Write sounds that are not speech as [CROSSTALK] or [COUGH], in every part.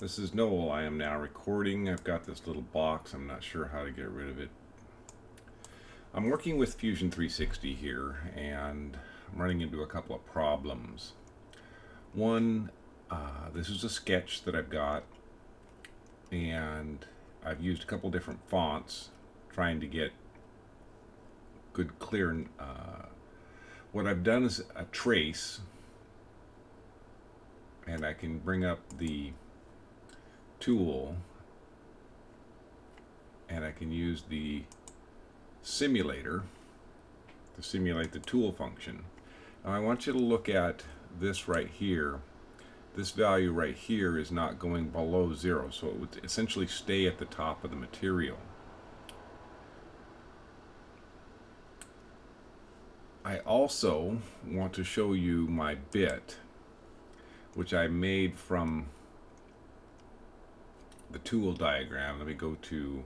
This is Noel. I am now recording. I've got this little box. I'm not sure how to get rid of it. I'm working with Fusion 360 here and I'm running into a couple of problems. One, uh, this is a sketch that I've got and I've used a couple different fonts trying to get good clear uh, what I've done is a trace and I can bring up the tool and I can use the simulator to simulate the tool function. Now I want you to look at this right here. This value right here is not going below zero, so it would essentially stay at the top of the material. I also want to show you my bit, which I made from the tool diagram. Let me go to,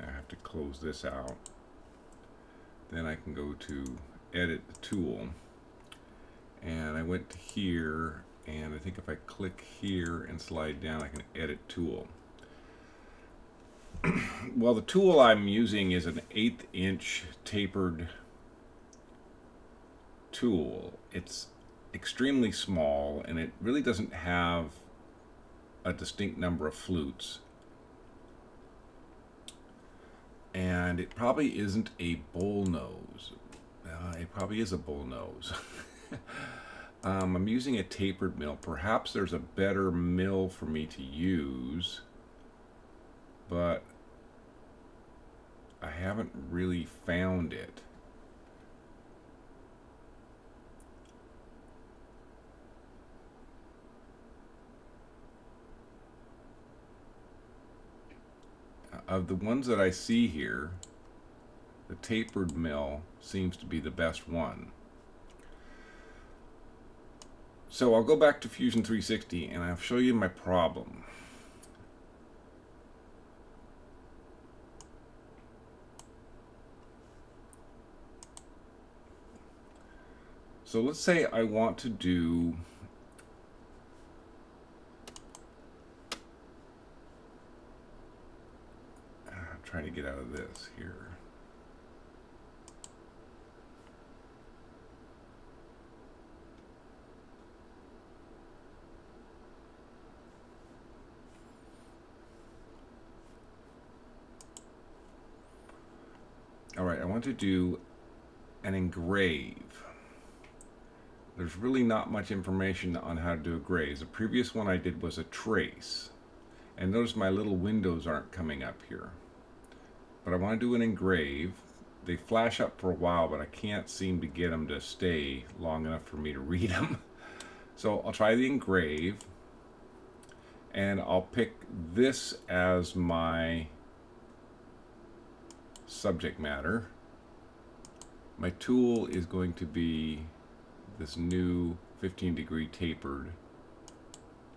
I have to close this out. Then I can go to edit the tool. And I went to here, and I think if I click here and slide down, I can edit tool. [CLEARS THROAT] well, the tool I'm using is an eighth inch tapered tool. It's extremely small and it really doesn't have a distinct number of flutes. And it probably isn't a bull nose. Uh, it probably is a bull nose. [LAUGHS] um, I'm using a tapered mill. Perhaps there's a better mill for me to use, but I haven't really found it. Of the ones that I see here, the tapered mill seems to be the best one. So I'll go back to Fusion 360 and I'll show you my problem. So let's say I want to do trying to get out of this here. All right, I want to do an engrave. There's really not much information on how to do a graze. The previous one I did was a trace. And notice my little windows aren't coming up here but I want to do an engrave. They flash up for a while, but I can't seem to get them to stay long enough for me to read them. [LAUGHS] So I'll try the engrave, and I'll pick this as my subject matter. My tool is going to be this new 15 degree tapered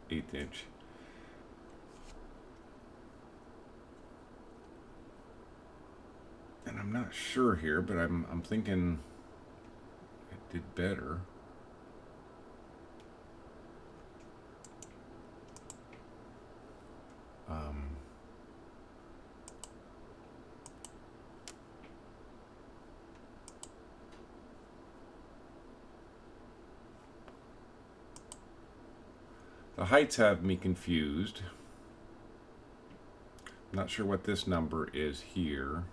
eighth inch. And I'm not sure here, but I'm I'm thinking it did better. Um, the heights have me confused. I'm not sure what this number is here.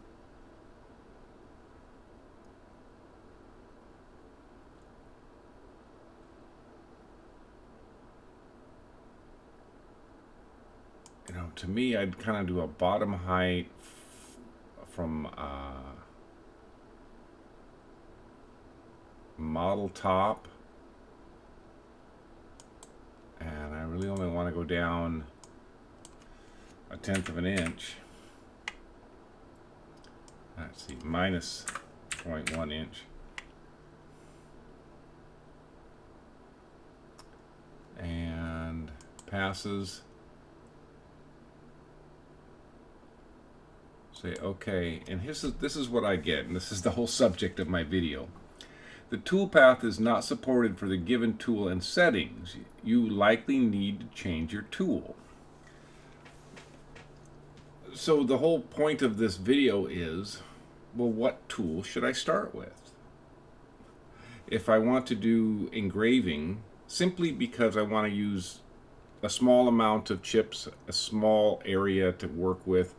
To me, I'd kind of do a bottom height from uh, model top. And I really only want to go down a tenth of an inch. Let's see, minus 0.1 inch. And passes say okay and this is this is what I get and this is the whole subject of my video the toolpath is not supported for the given tool and settings, you likely need to change your tool. So the whole point of this video is, well, what tool should I start with? If I want to do engraving, simply because I want to use a small amount of chips, a small area to work with,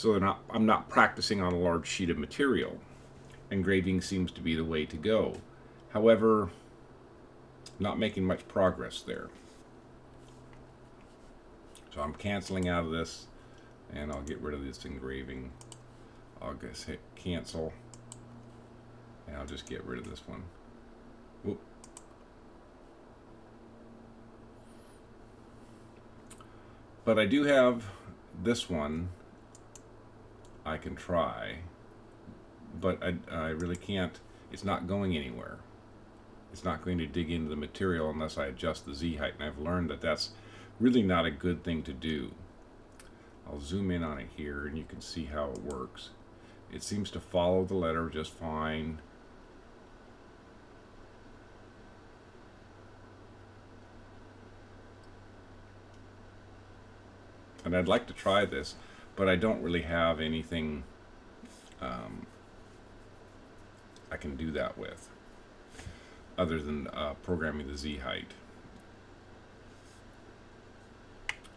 so not, I'm not practicing on a large sheet of material. Engraving seems to be the way to go. However, not making much progress there. So I'm canceling out of this and I'll get rid of this engraving. I'll just hit cancel and I'll just get rid of this one. Whoop. But I do have this one I can try, but I, I really can't, it's not going anywhere. It's not going to dig into the material unless I adjust the Z height, and I've learned that that's really not a good thing to do. I'll zoom in on it here and you can see how it works. It seems to follow the letter just fine. And I'd like to try this, but I don't really have anything um, I can do that with other than uh, programming the Z height.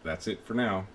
That's it for now.